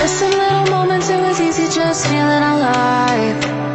Missing little moments, it was easy just feeling alive.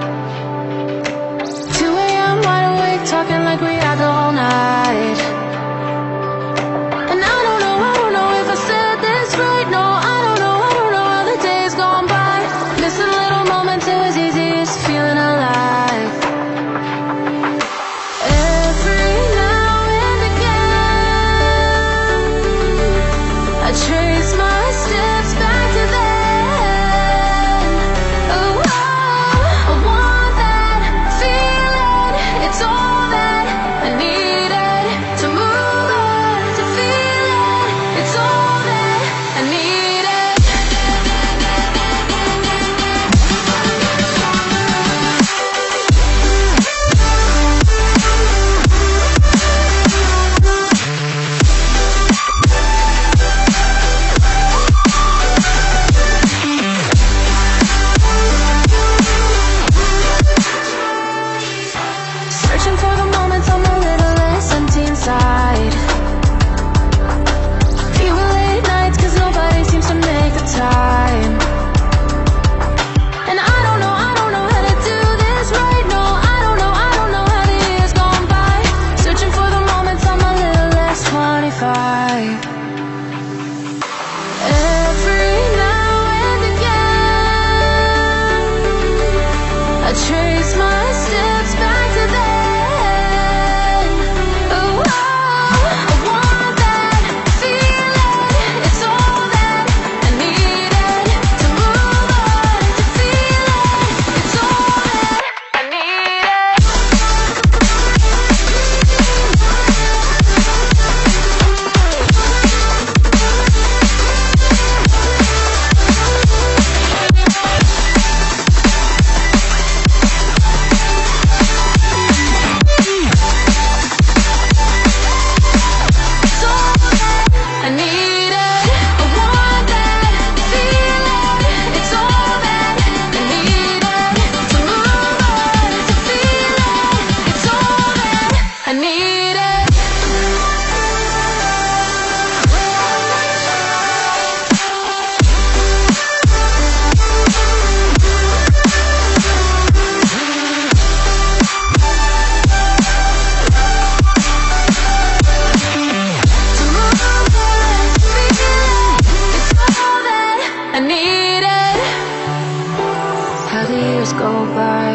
Go by.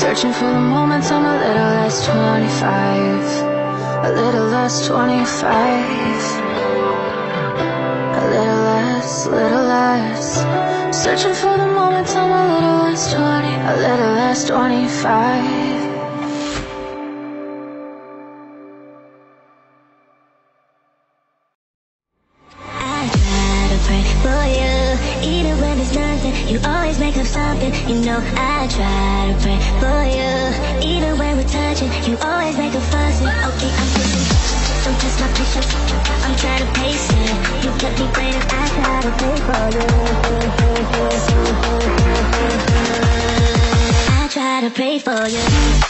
Searching for the moments I'm a little less 25. A little less 25. A little less, little less. Searching for the moments I'm a little less 20. A little less 25. Know I try to pray for you, even when we're touching. You always make a fuss. Okay, I'm pushing. Don't test my patience. I'm trying to pace it. You kept me waiting. I try to pray for you. I try to pray for you.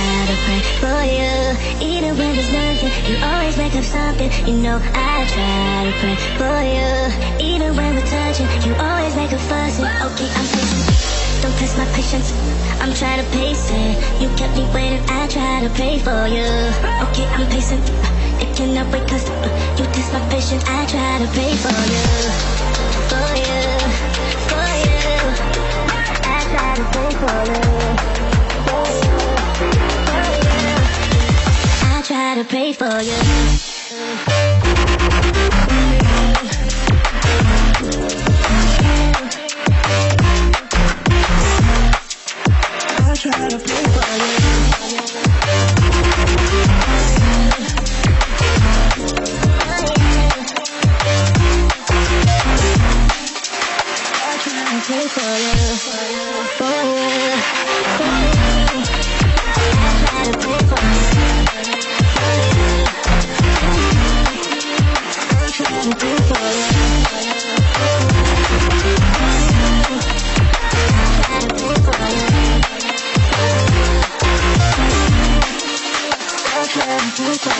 Gotta pray for you, even when there's nothing. You always make up something. You know I try to pray for you, even when we're touching. You always make a fuss. Okay, I'm patient. Don't test my patience. I'm trying to pace it. You kept me waiting. I try to pray for you. Okay, I'm patient. It cannot wait 'cause you test my patience. I try to pray for you, for you, for you. I try to pray for you. To pray for you.